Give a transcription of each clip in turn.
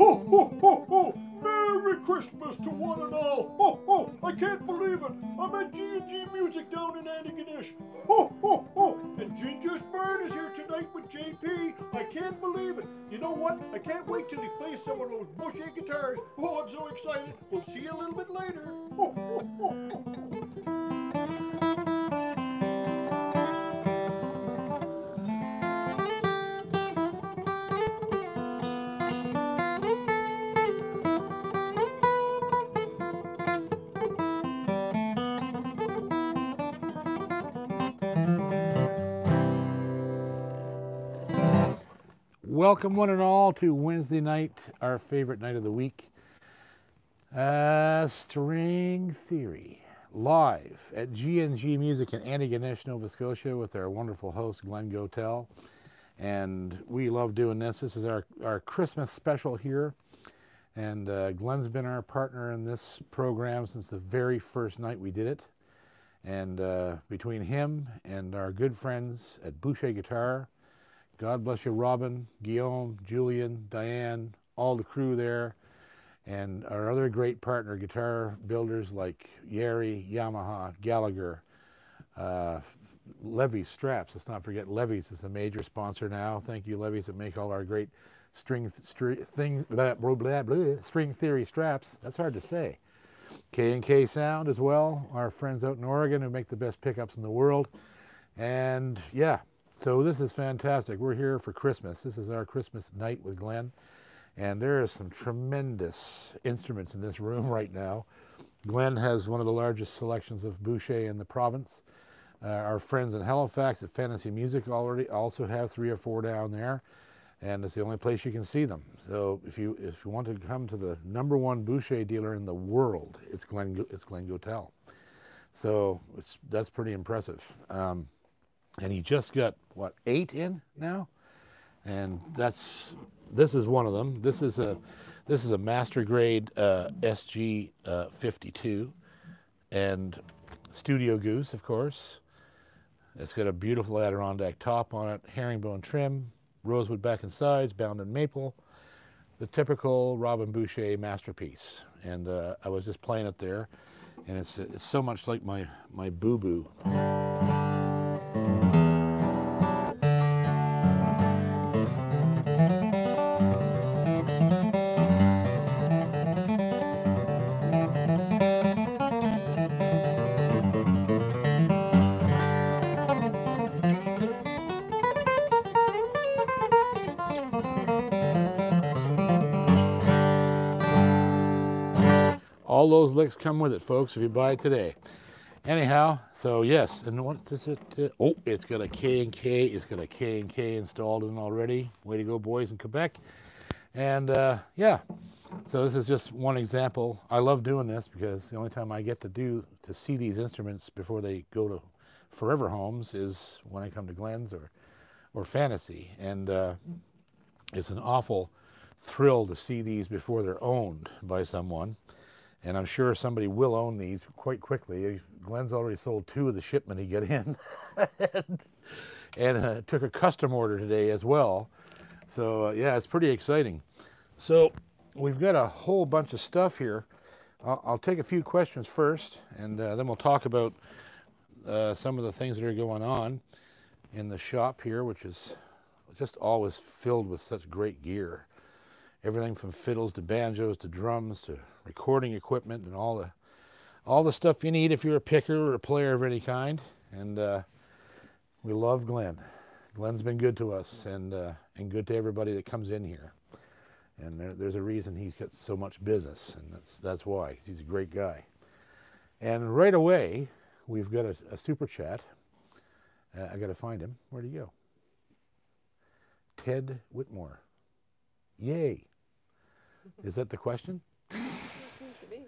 Ho, ho, ho, ho! Merry Christmas to one and all! Ho, ho! I can't believe it! I'm at G&G Music down in Antigonish. Ho, ho, ho! And Ginger's Bird is here tonight with JP. I can't believe it. You know what? I can't wait till he plays some of those Boucher guitars. Oh, I'm so excited. We'll see you a little bit later. Ho, ho, ho, ho. Welcome, one and all, to Wednesday night, our favorite night of the week. Uh, String Theory, live at G&G Music in Antigonish, Nova Scotia, with our wonderful host, Glenn Gotel. And we love doing this. This is our, our Christmas special here. And uh, Glenn's been our partner in this program since the very first night we did it. And uh, between him and our good friends at Boucher Guitar, God bless you, Robin, Guillaume, Julian, Diane, all the crew there, and our other great partner guitar builders like Yairi, Yamaha, Gallagher, uh, Levy's Straps. Let's not forget Levy's is a major sponsor now. Thank you, Levy's, that make all our great string stri- thing blah, blah, blah, blah, string theory straps. That's hard to say. K and K Sound as well. Our friends out in Oregon who make the best pickups in the world. And yeah, so this is fantastic. We're here for Christmas. This is our Christmas night with Glenn. And there are some tremendous instruments in this room right now. Glenn has one of the largest selections of Boucher in the province. Uh, our friends in Halifax at Fantasie Music already also have three or four down there, and it's the only place you can see them. So if you if you want to come to the number one Boucher dealer in the world, it's Glenn it's Glenn Gotel. So it's that's pretty impressive. Um, and he just got what eight in now, and that's this is one of them. This is a this is a master grade uh, SG uh, 52, and Studio Goose, of course. It's got a beautiful Adirondack top on it, herringbone trim, rosewood back and sides, bound in maple, the typical Robin Boucher masterpiece. And uh, I was just playing it there, and it's, it's so much like my my boo licks come with it, folks, if you buy it today. Anyhow, so yes, and what is it? Uh, oh, it's got a K and K. It's got a K and K installed in already. Way to go, boys in Quebec. And uh, yeah, so this is just one example. I love doing this because the only time I get to do to see these instruments before they go to forever homes is when I come to Glenn's or or Fantasie, and uh, it's an awful thrill to see these before they're owned by someone. And I'm sure somebody will own these quite quickly. Glenn's already sold two of the shipment he got in, and, and uh, took a custom order today as well. So uh, yeah, it's pretty exciting. So we've got a whole bunch of stuff here. I'll, I'll take a few questions first, and uh, then we'll talk about uh, some of the things that are going on in the shop here, which is just always filled with such great gear. Everything from fiddles to banjos to drums to recording equipment and all the all the stuff you need if you're a picker or a player of any kind. And uh, we love Glenn. Glenn's been good to us and uh, and good to everybody that comes in here. And there, there's a reason he's got so much business, and that's that's why he's a great guy. And right away, we've got a, a super chat. Uh, I got to find him. Where'd he go? Ted Whitmore. Yay. Is that the question? Seems to be.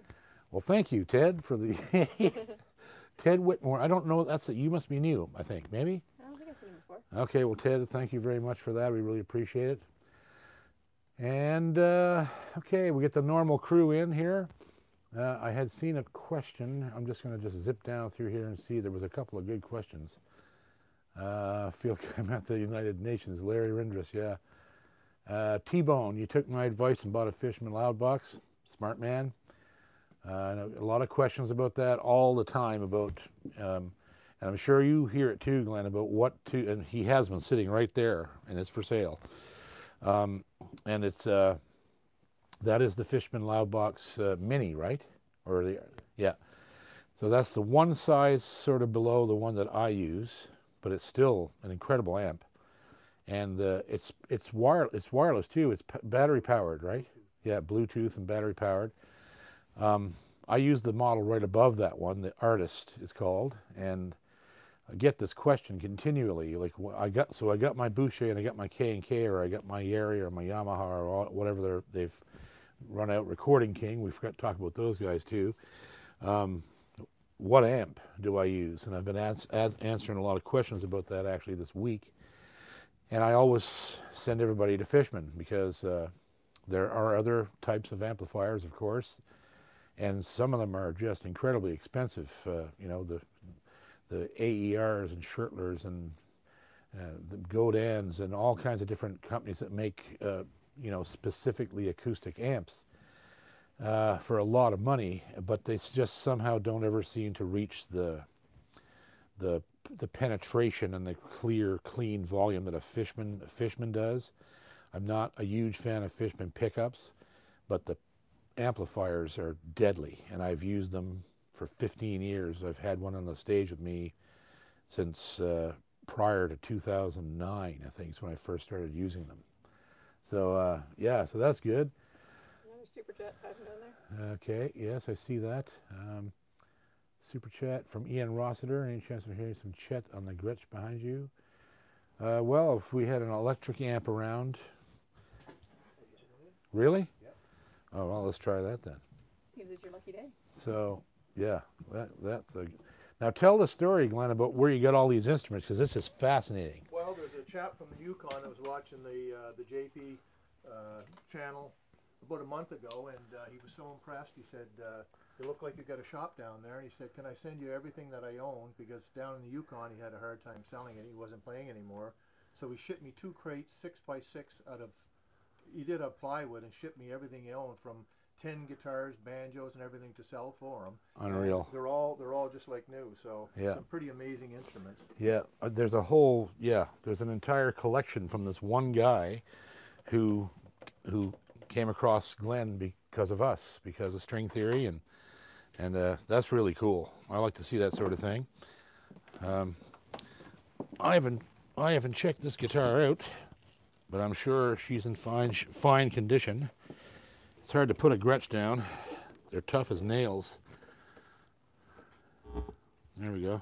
Well, thank you, Ted, for the Ted Whitmore. I don't know. That's a, you must be new. I think maybe. I don't think I've seen him before. Okay. Well, Ted, thank you very much for that. We really appreciate it. And uh, okay, we get the normal crew in here. Uh, I had seen a question. I'm just going to just zip down through here and see. There was a couple of good questions. Uh, feel like I'm at the United Nations. Larry Rindrus, yeah. Uh, T-Bone, you took my advice and bought a Fishman Loudbox. Smart man. Uh, a lot of questions about that all the time about, um, and I'm sure you hear it too, Glenn, about what to, and he has one sitting right there, and it's for sale. Um, and it's, uh, that is the Fishman Loudbox uh, Mini, right? Or the, yeah. So that's the one size sort of below the one that I use, but it's still an incredible amp. And uh, it's it's wire it's wireless too. It's battery powered, right? Yeah, Bluetooth and battery powered. Um, I use the model right above that one. The Artist is called, and I get this question continually. Like I got so I got my Boucher and I got my K and K, or I got my Yairi or my Yamaha or whatever they're, they've run out. Recording King. We forgot to talk about those guys too. Um, what amp do I use? And I've been answering a lot of questions about that actually this week. And I always send everybody to Fishman because uh, there are other types of amplifiers, of course, and some of them are just incredibly expensive. Uh, you know, the the AERs and Schertlers and uh, the Godins and all kinds of different companies that make, uh, you know, specifically acoustic amps uh, for a lot of money, but they just somehow don't ever seem to reach the the the penetration and the clear, clean volume that a Fishman a Fishman does. I'm not a huge fan of Fishman pickups, but the amplifiers are deadly, and I've used them for 15 years. I've had one on the stage with me since uh, prior to 2009, I think, is when I first started using them. So uh, yeah, so that's good. Another super jet hiding down there. Okay, yes, I see that. Um, super chat from Ian Rossiter. Any chance of hearing some chet on the Gretsch behind you? Uh, well, if we had an electric amp around. Really? Yep. Oh, well, let's try that then. Seems it's your lucky day. So, yeah, that, that's a. Now tell the story, Glenn, about where you got all these instruments, because this is fascinating. Well, there's a chap from the Yukon that was watching the uh, the JP uh, channel about a month ago, and uh, he was so impressed. He said, uh, "You look like you got a shop down there." And he said, "Can I send you everything that I own?" Because down in the Yukon, he had a hard time selling it. He wasn't playing anymore, so he shipped me two crates, six by six, out of. He did a plywood and shipped me everything he owned from 10 guitars, banjos, and everything to sell for him. Unreal. They're all they're all just like new. So Yeah. some pretty amazing instruments. Yeah, uh, there's a whole yeah, there's an entire collection from this one guy who who came across Glenn because of us, because of string theory and and uh, that's really cool. I like to see that sort of thing. Um, I haven't I haven't checked this guitar out, but I'm sure she's in fine fine condition. It's hard to put a Gretsch down. They're tough as nails. There we go.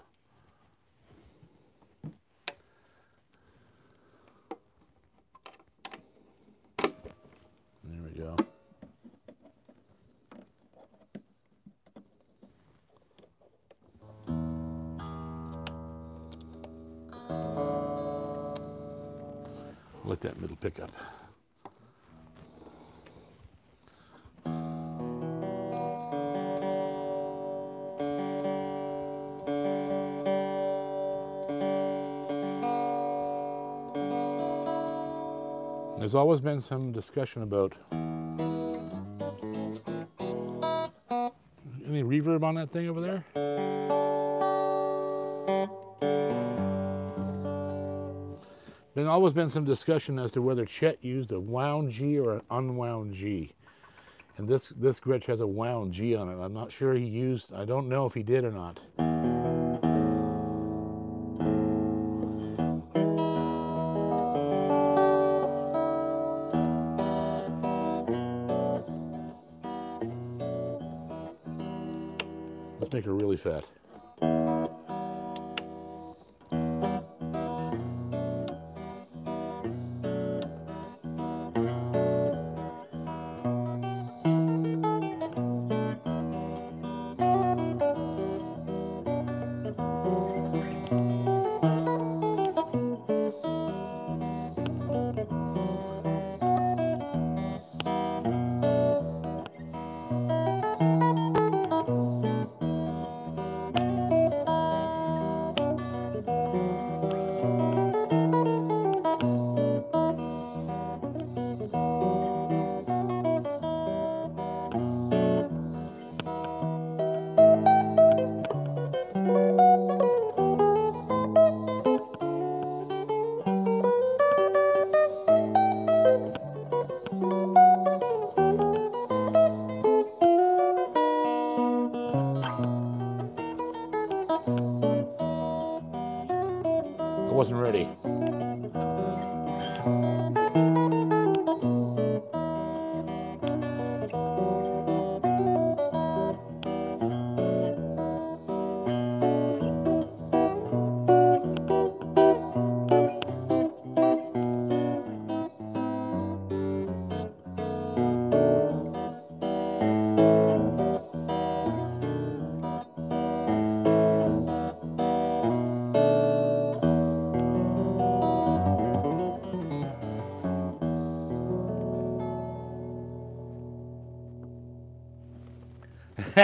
Let that middle pick up. There's always been some discussion about any reverb on that thing over there. Always been some discussion as to whether Chet used a wound G or an unwound G. And this this Gretsch has a wound G on it. I'm not sure he used. I don't know if he did or not. Let's make her really fat.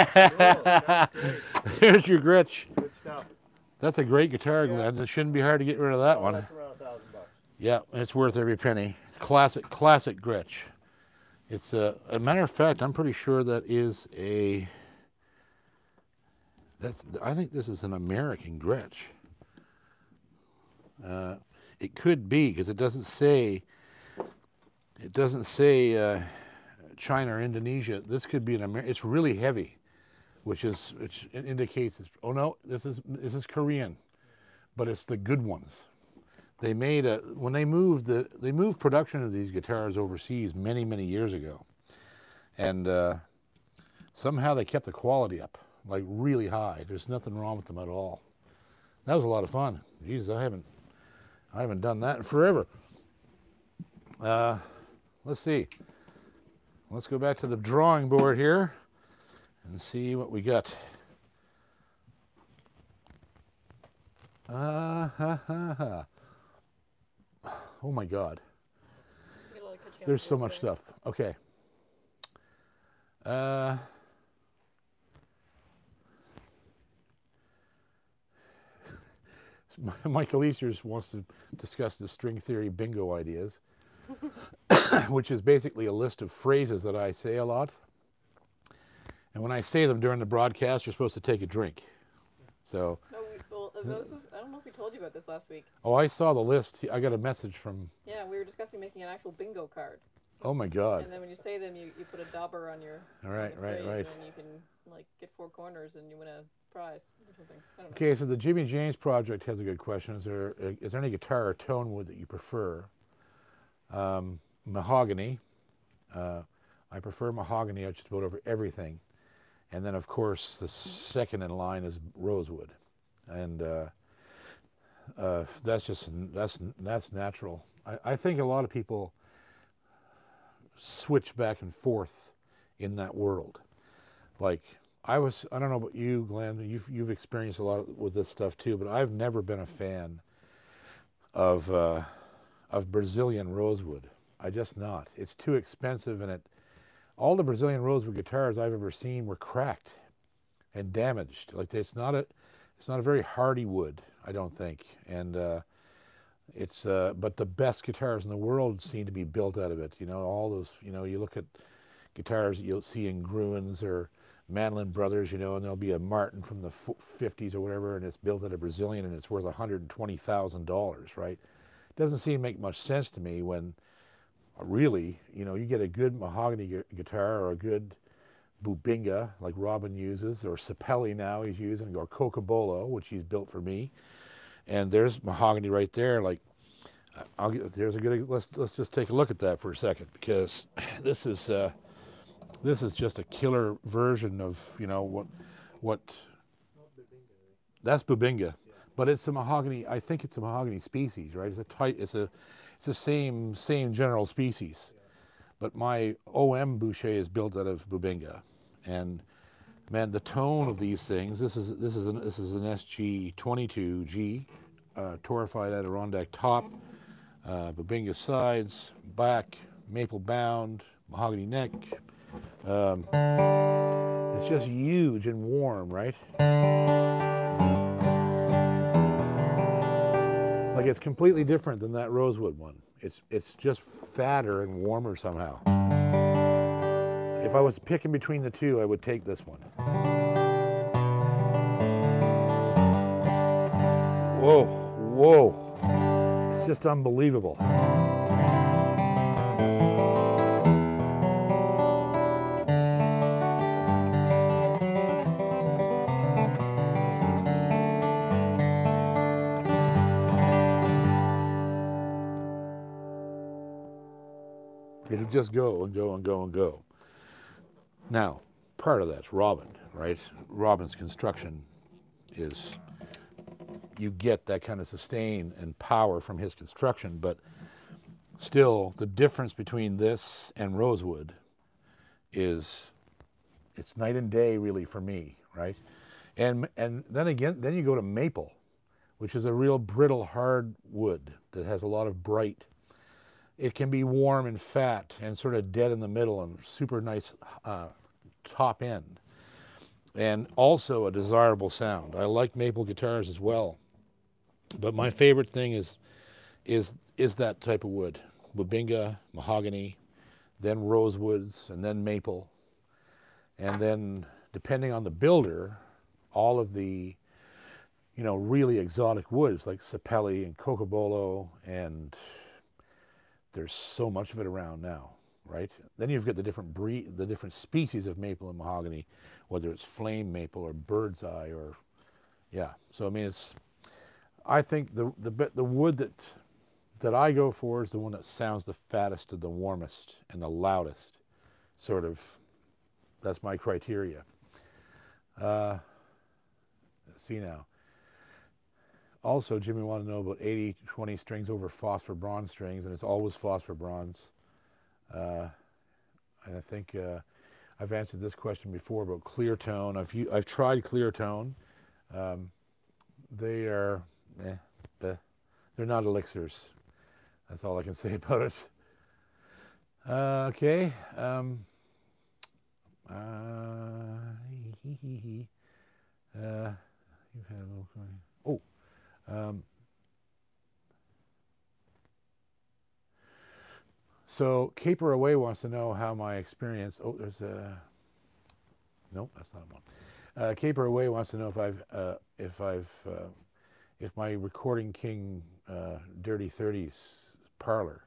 Here's your Gretsch. Good stuff. That's a great guitar, Yeah. Glenn. It shouldn't be hard to get rid of that one. That's around a thousand bucks. Yeah, it's worth every penny. It's classic, classic Gretsch. It's a, a matter of fact, I'm pretty sure that is a. That's. I think this is an American Gretsch. Uh, it could be because it doesn't say. It doesn't say uh, China or Indonesia. This could be an American. It's really heavy, which is which indicates. Oh no, this is this is Korean, but it's the good ones. They made a when they moved the they moved production of these guitars overseas many many years ago and uh, somehow they kept the quality up like really high. There's nothing wrong with them at all. That was a lot of fun. Jesus i haven't i haven't done that in forever. Uh, let's see. Let's go back to the drawing board here and see what we got uh, ha, ha, ha. Oh my God. There's so much stuff. Okay. Uh, Michael Easters wants to discuss the string theory bingo ideas, which is basically a list of phrases that I say a lot. And when I say them during the broadcast, you're supposed to take a drink. So, No, we, well, this was, I don't know if we told you about this last week. oh, I saw the list. I got a message from, Yeah, we were discussing making an actual bingo card. oh my God. And then when you say them, you, you put a dauber on your All right, on right, right. And you can like get four corners and you win a prize or something. I don't know. Okay, so the Jimmy James project has a good question. Is there uh, there any guitar or tone wood that you prefer? Um, mahogany. Uh, I prefer mahogany I just about over everything. And then, of course, the second in line is rosewood, and uh, uh, that's just that's that's natural. I, I think a lot of people switch back and forth in that world. Like I was, I don't know about you, Glenn. You've you've experienced a lot with this stuff too, but I've never been a fan of uh, of Brazilian rosewood. I just not. It's too expensive, and it. All the Brazilian rosewood guitars I've ever seen were cracked and damaged. Like it's not a, it's not a very hardy wood. I don't think, and uh, it's. Uh, but the best guitars in the world seem to be built out of it. You know, all those. You know, you look at guitars you'll see in Gruhn or Mandolin Brothers, you know, and there'll be a Martin from the f- 50s or whatever, and it's built out of Brazilian and it's worth $120,000, right? It Doesn't seem to make much sense to me when really, you know, you get a good mahogany gu- guitar or a good Bubinga like Robin uses, or Sapelli now he's using, or Cocobolo, which he's built for me, and there's mahogany right there. Like, uh, I'll get, there's a good. Let's let's just take a look at that for a second because this is uh, this is just a killer version of you know what what that's Bubinga, but it's a mahogany. I think it's a mahogany species, right? It's a tight. It's a it's the same same general species, but my OM Boucher is built out of Bubinga, and man, the tone of these things. This is this is an this is an SG 22G, uh, torrefied Adirondack top, uh, Bubinga sides, back, maple bound, mahogany neck. Um, it's just huge and warm, right? Like it's completely different than that rosewood one. It's it's just fatter and warmer somehow. If I was picking between the two, I would take this one. Whoa, whoa. It's just unbelievable. Just go and go and go and go. Now, part of that's Robin, right? Robin's construction is you get that kind of sustain and power from his construction, but still the difference between this and rosewood is it's night and day really for me, right? And and then again, then you go to maple, which is a real brittle hard wood that has a lot of bright. It can be warm and fat and sort of dead in the middle and super nice uh, top end. And also a desirable sound. I like maple guitars as well. But my favorite thing is is is that type of wood. Bubinga, mahogany, then rosewoods, and then maple. And then depending on the builder, all of the you know really exotic woods like sapelli and cocobolo and there's so much of it around now right? Then you've got the different breed the different species of maple and mahogany whether it's flame maple or bird's eye or yeah. So i mean it's i think the the the wood that that i go for is the one that sounds the fattest and the warmest and the loudest sort of. That's my criteria. Uh, see now. Also, Jimmy wanted to know about 80-20 strings over phosphor bronze strings, and it's always phosphor bronze. Uh, and I think uh, I've answered this question before about Cleartone. I've I've tried Cleartone. Um, they are, eh, they're not elixirs. That's all I can say about it. Uh, okay. Um, uh, uh, You've had a little um, so Caper Away wants to know how my experience. Oh, there's a. Nope, that's not a one. Uh, Caper Away wants to know if I've uh, if I've uh, if my Recording King uh, Dirty Thirties parlor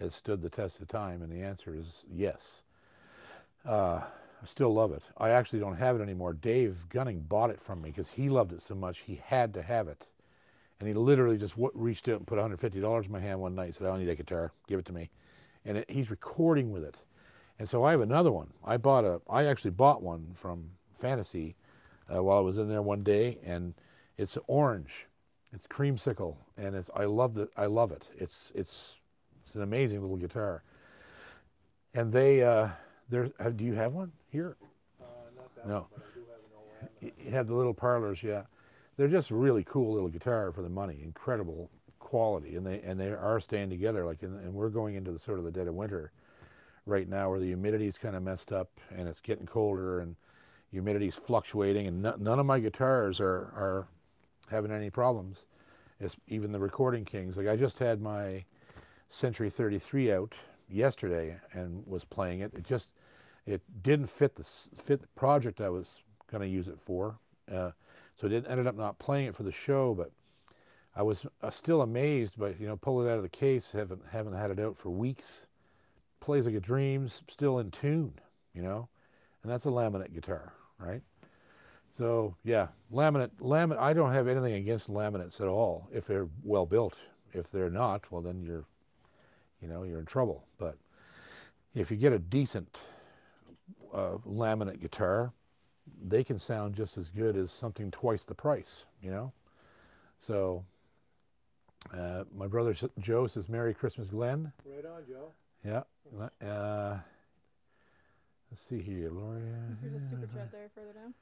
has stood the test of time, and the answer is yes. Uh, I still love it. I actually don't have it anymore. Dave Gunning bought it from me because he loved it so much he had to have it. And he literally just w- reached out and put $150 in my hand one night and said, I don't need that guitar. Give it to me. And it, he's recording with it. And so I have another one. I bought a, I actually bought one from Fantasie uh, while I was in there one day, and it's orange. It's creamsicle, and it's, I love it. I love it. It's, it's, it's an amazing little guitar. And they, uh, there's, have, do you have one here? Uh, not that No. one, but I do have. You have the little parlors, yeah. They're just really cool little guitar for the money. Incredible quality, and they and they are staying together. Like, in, and we're going into the sort of the dead of winter right now, where the humidity's kind of messed up, and it's getting colder, and humidity's fluctuating, and no, none of my guitars are are having any problems. It's even the Recording Kings. Like I just had my Century 33 out yesterday and was playing it. It just it didn't fit the fit the project I was going to use it for. Uh, so it did, ended up not playing it for the show, but I was uh, still amazed. But you know, pull it out of the case. Haven't haven't had it out for weeks. Plays like a dream, Still in tune. You know, and that's a laminate guitar, right? So yeah, laminate laminate. I don't have anything against laminates at all if they're well built. If they're not, well then you're, you know, you're in trouble. But if you get a decent uh, laminate guitar, they can sound just as good as something twice the price, you know? So, uh, my brother Joe says, Merry Christmas, Glenn. Right on, Joe. Yeah. le- Uh, let's see here, Lori. There's a super chat there further down.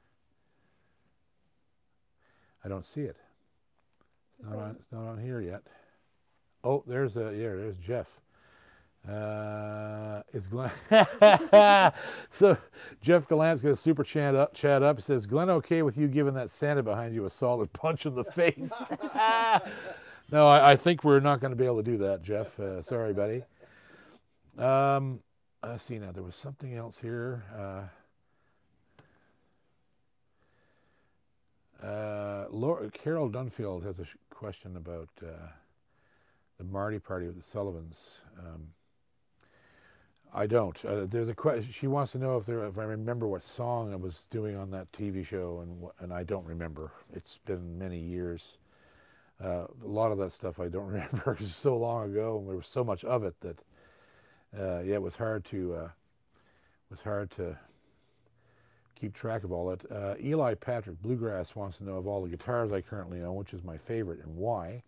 I don't see it. It's not, on, it's not on here yet. Oh, there's a, yeah, there's Jeff. Uh, is Glenn? so Jeff Gallant's got a super chat up. Chat up. Says, "Glenn, okay with you giving that Santa behind you a solid punch in the face?" no, I, I think we're not going to be able to do that, Jeff. Uh, sorry, buddy. Um, let's see now. There was something else here. Uh, uh, Laura, Carol Dunfield has a question about uh, the Marty party with the Sullivans. Um, I don't. Uh, there's a question. She wants to know if there, if I remember what song I was doing on that TV show, and and I don't remember. It's been many years. Uh, a lot of that stuff I don't remember so long ago, and there was so much of it that uh, yeah, it was hard to uh, was hard to keep track of all that. Uh, Eli Patrick Bluegrass wants to know of all the guitars I currently own, which is my favorite and why.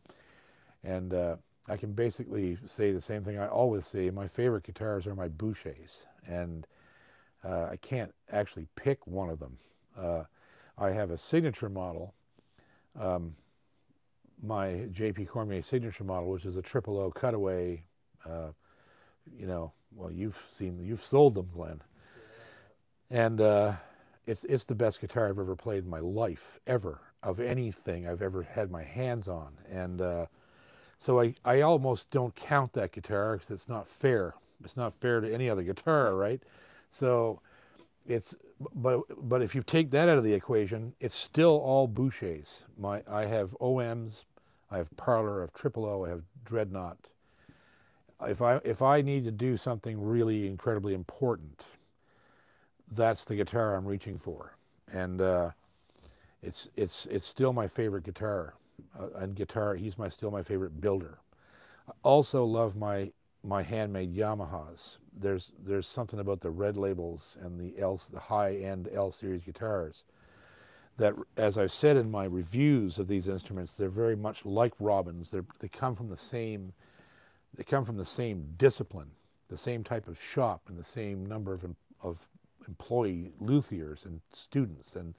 And uh, I can basically say the same thing I always say. My favorite guitars are my Bouchers, and uh, I can't actually pick one of them. Uh, I have a signature model, um, my JP Cormier signature model, which is a triple O cutaway. Uh, you know, well, you've seen, you've sold them, Glenn, and uh, it's it's the best guitar I've ever played in my life, ever of anything I've ever had my hands on, and uh, so I I almost don't count that guitar because it's not fair. It's not fair to any other guitar, right? So it's but but if you take that out of the equation, it's still all Bouchers. My I have OMs, I have Parlor, I have Triple O, I have Dreadnought. If I if I need to do something really incredibly important, that's the guitar I'm reaching for, and uh, it's it's it's still my favorite guitar. Uh, and guitar, he's my still my favorite builder. I also love my my handmade Yamahas. There's there's something about the red labels and the L the high end L series guitars that, as I've said in my reviews of these instruments, they're very much like Robin's. They they come from the same they come from the same discipline, the same type of shop, and the same number of of employee luthiers and students and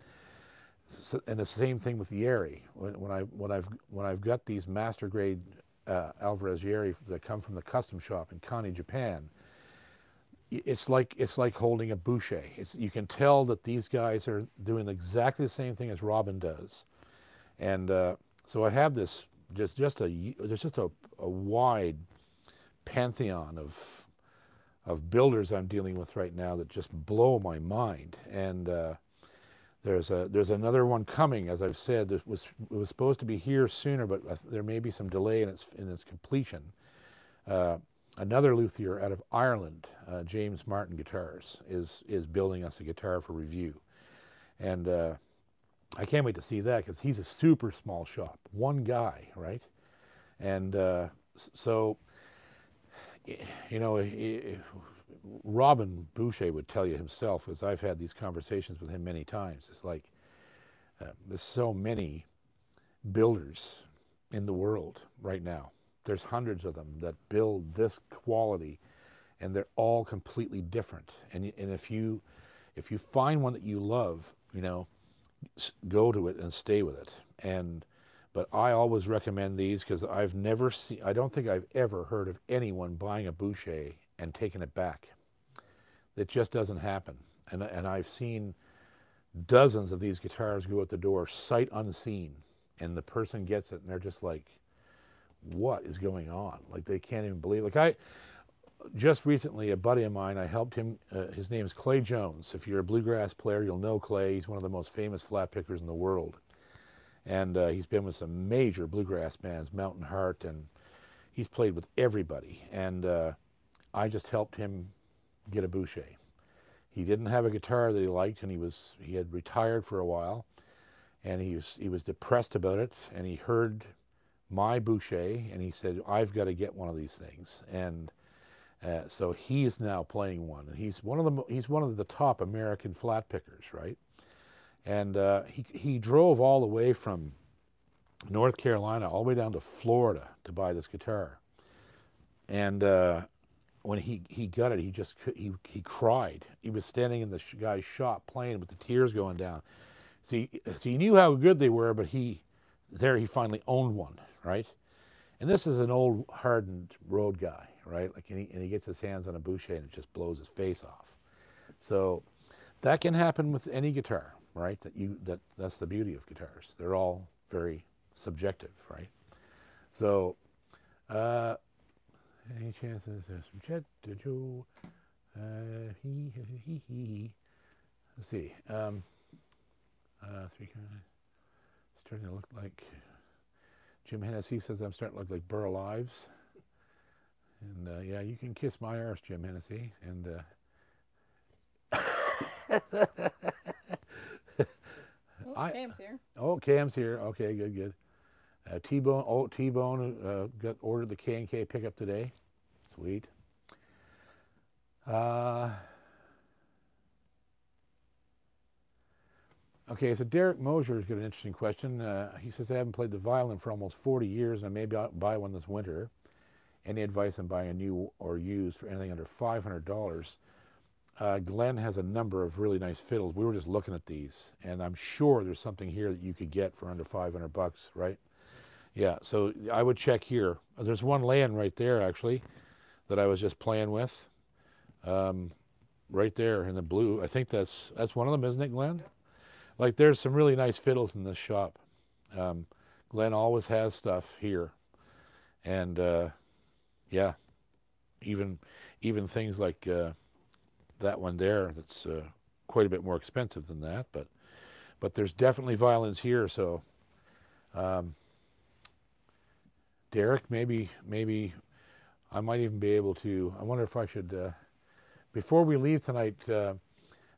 and the same thing with the Yairi. When, when I when I've when I've got these master grade uh, Alvarez Yairi that come from the custom shop in Kani, Japan, it's like it's like holding a boucher. It's you can tell that these guys are doing exactly the same thing as Robin does, and uh, so I have this just just a there's just a, a wide pantheon of of builders I'm dealing with right now that just blow my mind. And uh, there's a there's another one coming, as I've said. It was it was supposed to be here sooner, but there may be some delay in its in its completion. Uh, another luthier out of Ireland, uh, James Martin Guitars, is is building us a guitar for review, and uh, I can't wait to see that because he's a super small shop, one guy, right? And uh, so you know, Robin Boucher would tell you himself, as I've had these conversations with him many times. It's like uh, there's so many builders in the world right now. There's hundreds of them that build this quality, and they're all completely different. And and if you if you find one that you love, you know, go to it and stay with it. And but I always recommend these because I've never seen, I don't think I've ever heard of anyone buying a Boucher and taking it back. It just doesn't happen. And, and I've seen dozens of these guitars go out the door sight unseen and the person gets it and they're just like, what is going on? Like they can't even believe. Like I, just recently, a buddy of mine, I helped him. Uh, his name is Clay Jones. If you're a bluegrass player, you'll know Clay. He's one of the most famous flat pickers in the world and uh, he's been with some major bluegrass bands, Mountain Heart, and he's played with everybody. And uh, I just helped him get a Boucher. He didn't have a guitar that he liked, and he was he had retired for a while, and he was he was depressed about it. And he heard my Boucher, and he said, "I've got to get one of these things." And uh, so he is now playing one, and he's one of the he's one of the top American flat pickers, right? And uh, he, he drove all the way from North Carolina all the way down to Florida to buy this guitar. And uh, when he, he got it, he just he, he cried. He was standing in the guy's shop playing with the tears going down. See, so he knew how good they were, but he there he finally owned one, right? And this is an old hardened road guy, right? Like, and he, and he gets his hands on a Boucher and it just blows his face off. So that can happen with any guitar right? That you that that's the beauty of guitars. They're all very subjective, right? So, uh, any chances jet to Joe? Uh, he, he, he, he. Let's see. Um, uh, three kind of starting to look like Jim Hennessy says I'm starting to look like Burl Ives. And uh, yeah, you can kiss my arse, Jim Hennessy. And uh, I, Cam's here. Oh, Cam's here. Okay, good, good. Uh, T-Bone, oh, T-Bone uh, got ordered the K and K pickup today. Sweet. Uh, okay, so Derek Mosier's got an interesting question. Uh, he says, I haven't played the violin for almost 40 years and I may buy one this winter. Any advice on buying a new or used for anything under $500? Uh, Glenn has a number of really nice fiddles. We were just looking at these, and I'm sure there's something here that you could get for under 500 bucks, right? Yeah, so I would check here. There's one laying right there, actually, that I was just playing with. Um, right there in the blue. I think that's that's one of them, isn't it, Glenn? Like, there's some really nice fiddles in this shop. Um, Glenn always has stuff here, and uh, yeah, even even things like uh, that one there. That's uh, quite a bit more expensive than that, but but there's definitely violins here. So, um, Derek, maybe maybe I might even be able to. I wonder if I should. Uh, before we leave tonight, uh,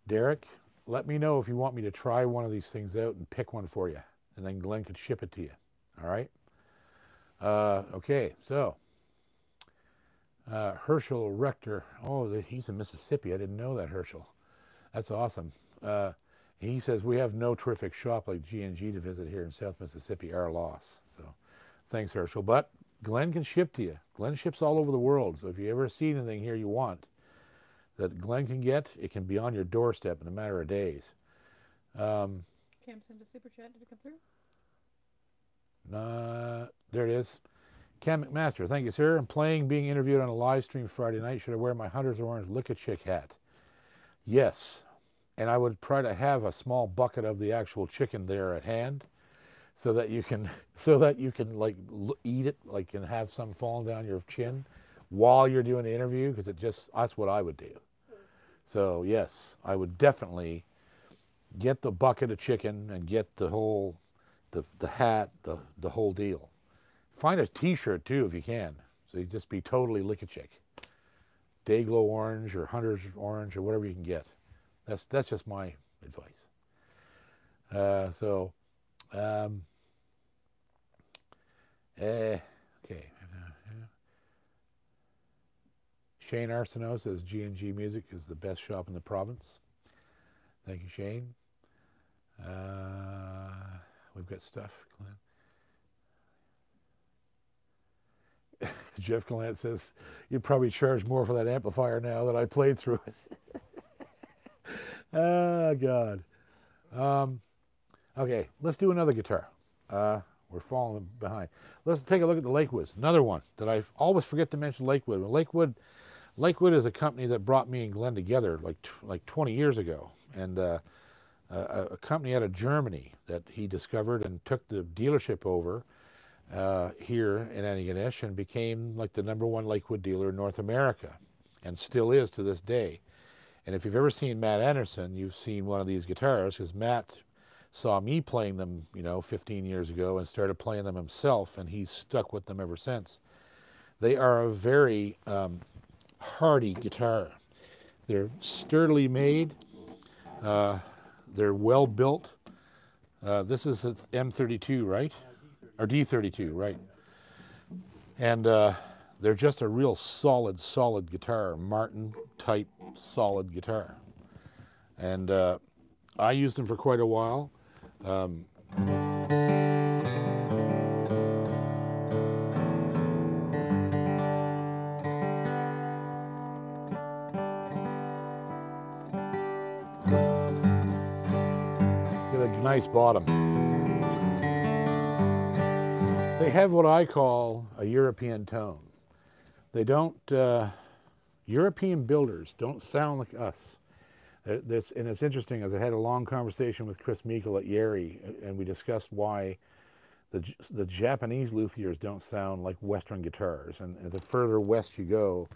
Derek, let me know if you want me to try one of these things out and pick one for you, and then Glenn could ship it to you. All right. Uh, okay, so uh, Herschel Rector. Oh, he's in Mississippi. I didn't know that, Herschel. That's awesome. Uh, he says we have no terrific shop like G&G to visit here in South Mississippi. Our loss. So, thanks, Herschel. But Glenn can ship to you. Glenn ships all over the world. So if you ever see anything here you want that Glenn can get, it can be on your doorstep in a matter of days. Um, Cam sent a super chat. Did it come through? Uh, there it is. Cam McMaster, thank you, sir. I'm playing, being interviewed on a live stream Friday night. Should I wear my Hunter's Orange Lick a Chick hat? Yes. And I would try to have a small bucket of the actual chicken there at hand so that you can so that you can like eat it like and have some falling down your chin while you're doing the interview because it just that's what I would do. So yes, I would definitely get the bucket of chicken and get the whole the, the hat, the, the whole deal. Find a t-shirt too if you can. So you just be totally lick a chick. Dayglow orange or Hunter's orange or whatever you can get. That's that's just my advice. Uh, so, um, eh, okay. Shane Arsenault says G&G Music is the best shop in the province. Thank you, Shane. Uh, we've got stuff. Jeff Gallant says, you'd probably charge more for that amplifier now that I played through it. oh, God. Um, okay, let's do another guitar. Uh, we're falling behind. Let's take a look at the Lakewoods. Another one that I always forget to mention Lakewood. Lakewood, Lakewood is a company that brought me and Glenn together like like 20 years ago, and uh, a, a company out of Germany that he discovered and took the dealership over uh, here in Antigonish and became like the number one Lakewood dealer in North America, and still is to this day. And if you've ever seen Matt Anderson, you've seen one of these guitars because Matt saw me playing them, you know, 15 years ago and started playing them himself, and he's stuck with them ever since. They are a very um, hardy guitar. They're sturdily made. Uh, they're well built. Uh, this is an M32, right? Or D32, right? And uh, they're just a real solid, solid guitar, Martin type solid guitar. And uh, I used them for quite a while. Um, nice bottom. They have what I call a European tone. They don't, uh, European builders don't sound like us. Uh, This, and it's interesting, as I had a long conversation with Chris Meikle at Yairi, uh, and we discussed why the, the Japanese luthiers don't sound like Western guitars. And, the further west you go,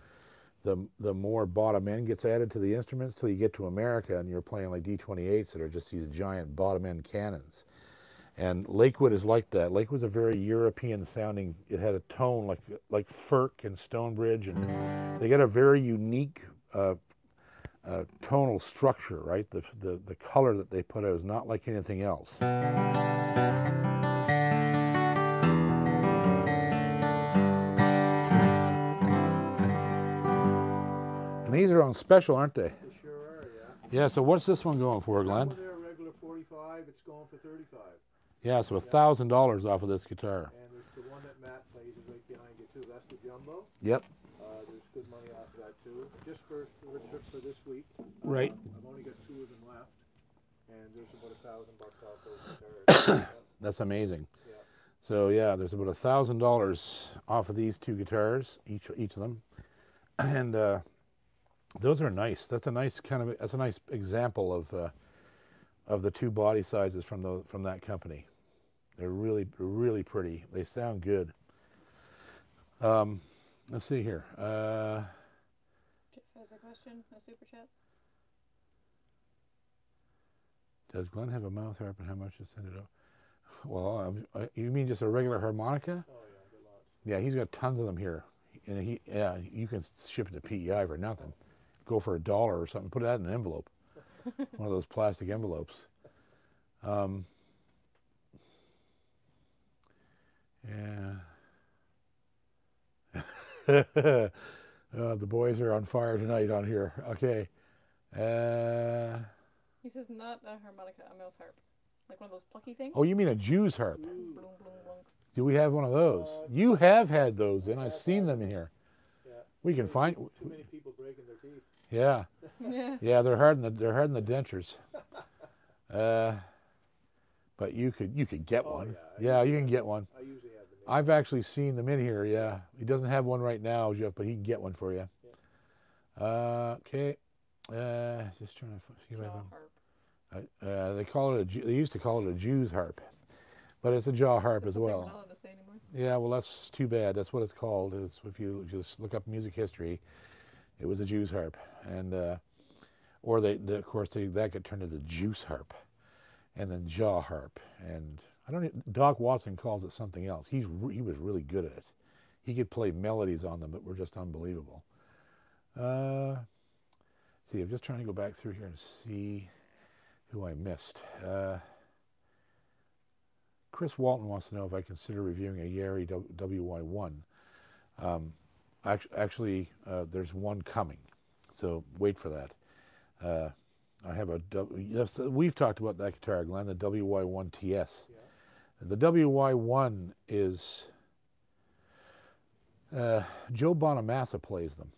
the, the more bottom end gets added to the instruments till you get to America and you're playing like D28s that are just these giant bottom end cannons. And Lakewood is like that. Lakewood's a very European sounding. It had a tone like like Furch and Stonebridge, and they got a very unique uh, uh, tonal structure. Right, the, the the color that they put out is not like anything else. And these are on special, aren't they? They sure are, yeah. Yeah. So what's this one going for, That Glenn? one there, regular 45, it's going for 35. Yeah. So a thousand dollars off of this guitar. And there's the one that Matt plays is right behind you too. That's the jumbo. Yep. There's good money off of that too. Just for for, for this week. Right. I've only got two of them left, and there's about a thousand bucks off those guitars. That's amazing. Yeah. So yeah, there's about a thousand dollars off of these two guitars, each each of them, and uh, those are nice. That's a nice kind of that's a nice example of uh, of the two body sizes from the from that company. They're really really pretty. They sound good. Um, let's see here. Uh, Jeff has a question, a super chat. does Glenn have a mouth harp and how much to send it out? Well, uh, you mean just a regular harmonica? Oh yeah, good lots. Yeah, he's got tons of them here. And he, yeah, you can ship it to PEI for nothing. Go for a dollar or something. Put that in an envelope, one of those plastic envelopes. Um, yeah. uh, the boys are on fire tonight on here. Okay. Uh, He says not a harmonica, a mouth harp. Like one of those plucky things. oh, you mean a Jew's harp? Bloom, bloom, bloom. Do we have one of those? Uh, You have had those, and I've seen them in here. Yeah. We can find. Too many people breaking their teeth. Yeah. Yeah. Yeah, they're hard in the they're hard in the dentures. Uh, but you could you could get Oh, one. yeah, Yeah, you can get one. I usually have them. in. I've actually seen them in here. Yeah, he doesn't have one right now, Jeff, but he can get one for you. Uh, okay. Uh, just trying to see if I can. harp. Uh, they call it a. They used to call it a Jew's harp, but it's a jaw harp as That's something well. We're not allowed to say. Yeah, well, that's too bad. That's what it's called. It's, if you just look up music history, it was a Jew's harp, and uh, or they, the, of course, they, that got turned into juice harp, and then jaw harp, and I don't. Doc Watson calls it something else. He's he was really good at it. He could play melodies on them that were just unbelievable. Uh, see, I'm just trying to go back through here and see who I missed. Uh, Chris Walton wants to know if I consider reviewing a Yairi W- WY1. Um, act- actually, uh, there's one coming, so wait for that. Uh, I have a we've talked about that guitar, Glenn, the WY1 TS. Yeah. The WY1 is uh, Joe Bonamassa plays them.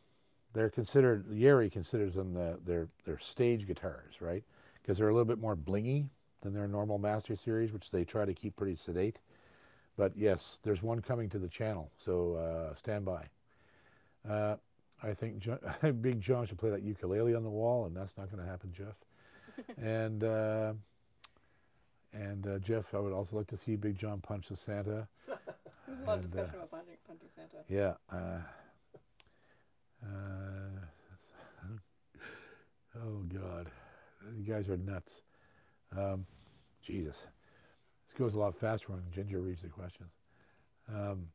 They're considered Yairi considers them the, their their stage guitars, right? Because they're a little bit more blingy than their normal Master Series, which they try to keep pretty sedate. But yes, there's one coming to the channel, so uh, stand by. Uh, I think Big John should play that ukulele on the wall, and that's not going to happen, Jeff. and uh, and uh, Jeff, I would also like to see Big John punch the Santa. There was a lot of uh, discussion about punching, punching Santa. Yeah. Uh, uh, oh God, you guys are nuts. Um, Jesus, this goes a lot faster when Ginger reads the questions. Um,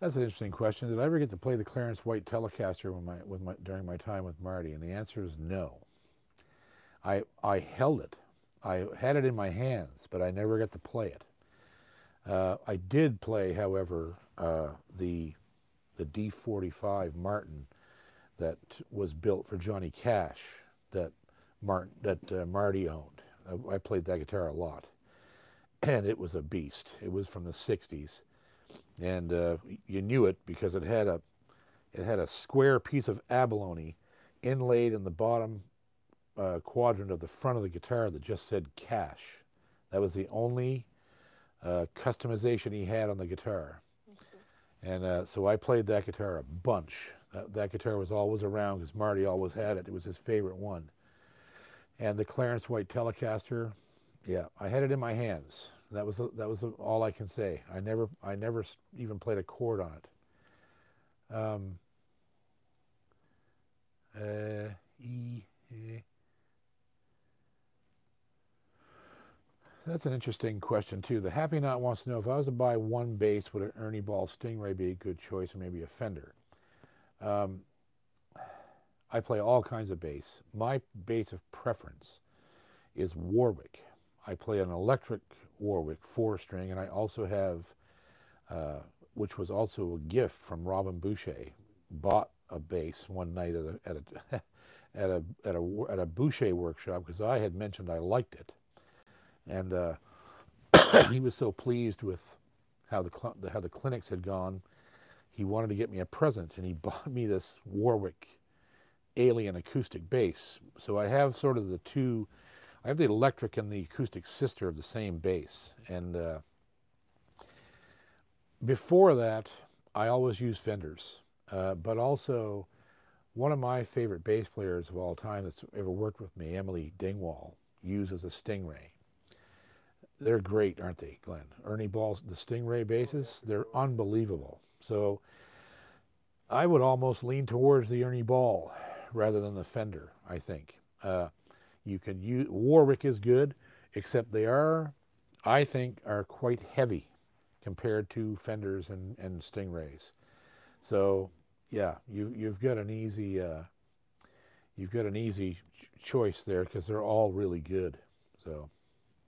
that's an interesting question. Did I ever get to play the Clarence White Telecaster when my, with my, during my time with Marty? And the answer is no. I I held it. I had it in my hands, but I never got to play it. Uh, I did play, however, uh, the the D45 Martin that was built for Johnny Cash that Martin that uh, Marty owned. I, I played that guitar a lot, and it was a beast. It was from the '60s, and uh, you knew it because it had a it had a square piece of abalone inlaid in the bottom uh, quadrant of the front of the guitar that just said Cash. That was the only uh, customization he had on the guitar. And uh, so I played that guitar a bunch. That, that guitar was always around because Marty always had it. It was his favorite one. And the Clarence White Telecaster, yeah, I had it in my hands. That was that was all I can say. I never I never even played a chord on it. Um, uh, e, eh. That's an interesting question too. The Happy Knot wants to know if I was to buy one bass, would an Ernie Ball Stingray be a good choice, or maybe a Fender? Um, I play all kinds of bass. My bass of preference is Warwick. I play an electric Warwick four string, and I also have, uh, which was also a gift from Robin Boucher, bought a bass one night at a at a at a at a, at a Boucher workshop because I had mentioned I liked it, and uh, he was so pleased with how the, how the clinics had gone. He wanted to get me a present, and he bought me this Warwick Alien acoustic bass. So I have sort of the two. I have the electric and the acoustic sister of the same bass, and uh, before that, I always used Fenders, uh, but also one of my favorite bass players of all time that's ever worked with me, Emily Dingwall, uses a Stingray. They're great, aren't they, Glenn? Ernie Ball's the Stingray basses, they're unbelievable. So I would almost lean towards the Ernie Ball rather than the Fender, I think. Uh, you can use Warwick is good, except they are, I think, are quite heavy compared to Fenders and, and Stingrays. So yeah, you you've got an easy uh, you've got an easy ch- choice there because they're all really good. So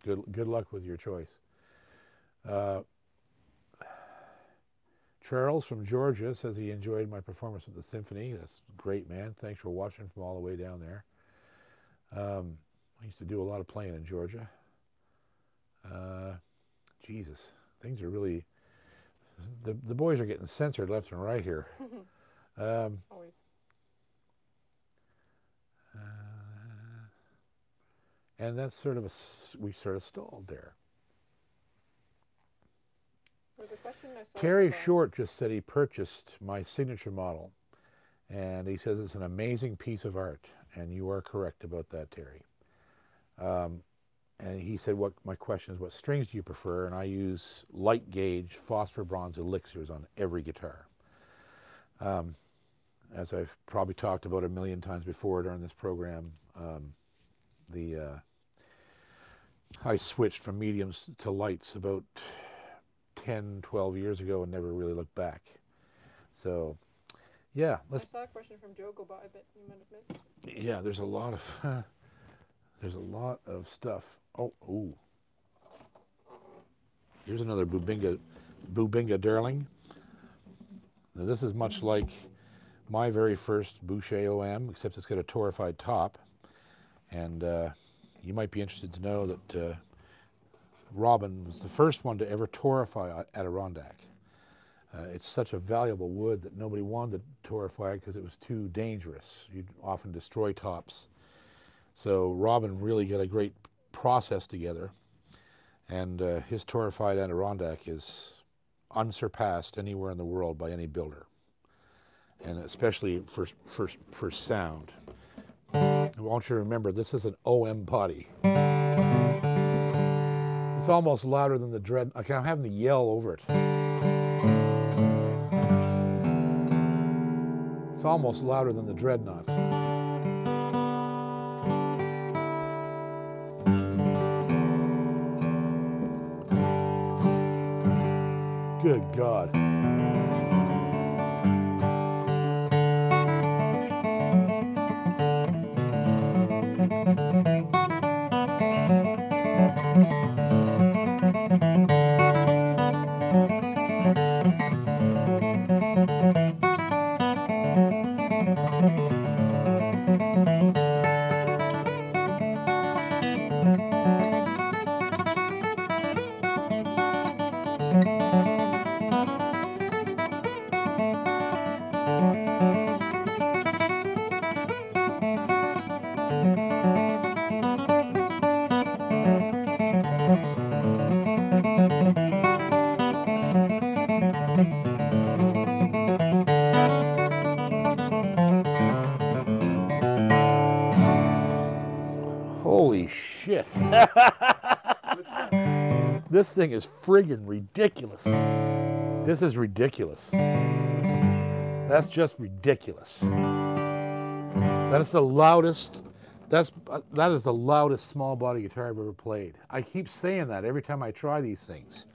good good luck with your choice. Uh, Charles from Georgia says he enjoyed my performance with the symphony. That's great, man. Thanks for watching from all the way down there. Um, I used to do a lot of playing in Georgia. Uh, Jesus, things are really the the boys are getting censored left and right here. Um, Always. uh, and that's sort of a we sort of stalled there. There's a question I saw. Terry Short just said he purchased my signature model, and he says it's an amazing piece of art, and you are correct about that, Terry. Um, and he said, "What my question is, what strings do you prefer?" And I use light gauge phosphor bronze elixirs on every guitar. Um, as I've probably talked about a million times before during this program, um, the uh, I switched from mediums to lights about 10, 12 years ago and never really looked back. So, yeah, let's I saw a question from Joe go by, but you might have missed. yeah, there's a lot of there's a lot of stuff. Oh, ooh. Here's another Bubinga Bubinga Darling. Now this is much like my very first Boucher OM, except it's got a torrefied top. And uh, you might be interested to know that uh, Robin was the first one to ever torrefy a- Adirondack. Uh, it's such a valuable wood that nobody wanted to torrefy because it was too dangerous. You'd often destroy tops. So Robin really got a great process together, and uh, his torrefied Adirondack is unsurpassed anywhere in the world by any builder, and especially for for for sound. I want you to remember this is an OM body. It's almost louder than the dread. Okay, I'm having to yell over it. It's almost louder than the dreadnoughts. Good God. This thing is friggin' ridiculous. This is ridiculous. That's just ridiculous. That is the loudest. That's that is the loudest small body guitar I've ever played. I keep saying that every time I try these things.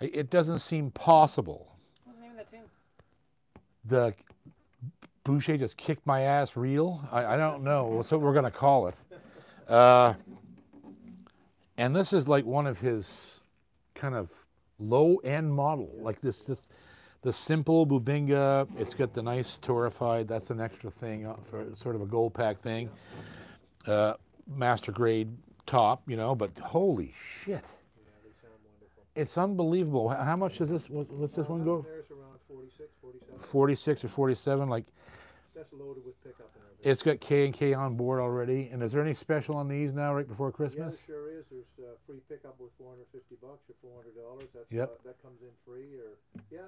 It doesn't seem possible. What's the name of that tune? The Boucher just kicked my ass real. I, I don't know. That's what we're gonna call it. Uh, and this is like one of his kind of low end model. Like this, this, the simple Bubinga, it's got the nice torrefied. That's an extra thing uh, for sort of a gold pack thing. Uh, master grade top, you know. But holy shit, Yeah, they sound wonderful. it's unbelievable. How much does this? What's this one go? 46, 47. 46 or 47? Like That's loaded with pickup and everything. it's got K and K on board already. And is there any special on these now, right before Yeah, Christmas? there sure is. There's uh, free pickup with 450 bucks or 400 dollars. That's Yep. uh, that comes in free or yeah.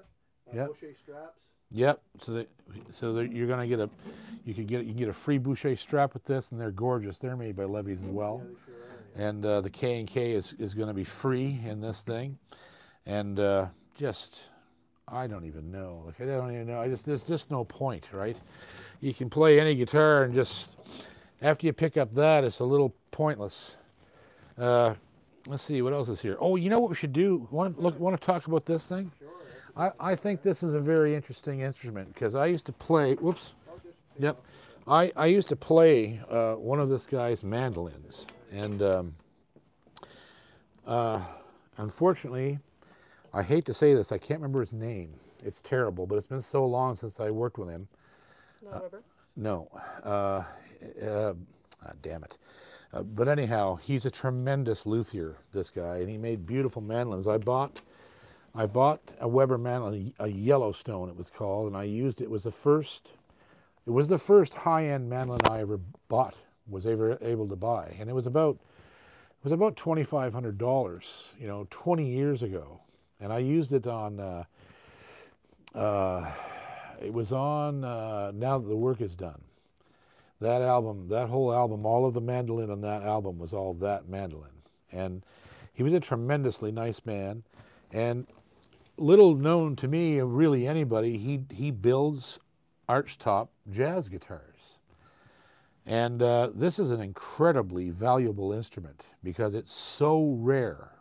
Uh, Yep. Boucher straps. Yep. So that so that you're gonna get a you could get you can get a free Boucher strap with this, and they're gorgeous. They're made by Levy's as well. Yeah, sure are. Yeah. and uh, the K and K is, is going to be free in this thing, and uh, just I don't even know. Like I don't even know. I just there's just no point, right? You can play any guitar and just after you pick up that, it's a little pointless. Uh, let's see what else is here. Oh, you know what we should do? Want to look? Want to talk about this thing? Sure. I, I think this is a very interesting instrument because I used to play. Whoops. Yep. I, I used to play uh, one of this guy's mandolins, and um, uh, unfortunately, I hate to say this, I can't remember his name. It's terrible, but it's been so long since I worked with him. Not rubber. No, uh, uh, ah, damn it. Uh, but anyhow, he's a tremendous luthier. This guy, and he made beautiful mandolins. I bought, I bought a Weber mandolin, a Yellowstone it was called, and I used it. It was the first, it was the first high-end mandolin I ever bought, was ever able to buy, and it was about, it was about twenty-five hundred dollars, you know, twenty years ago, and I used it on. Uh, uh, it was on uh, now that the work is done. That album that whole album all of the mandolin on that album was all that mandolin. And he was a tremendously nice man. And little known to me really anybody he he builds archtop jazz guitars. And uh, this is an incredibly valuable instrument because it's so rare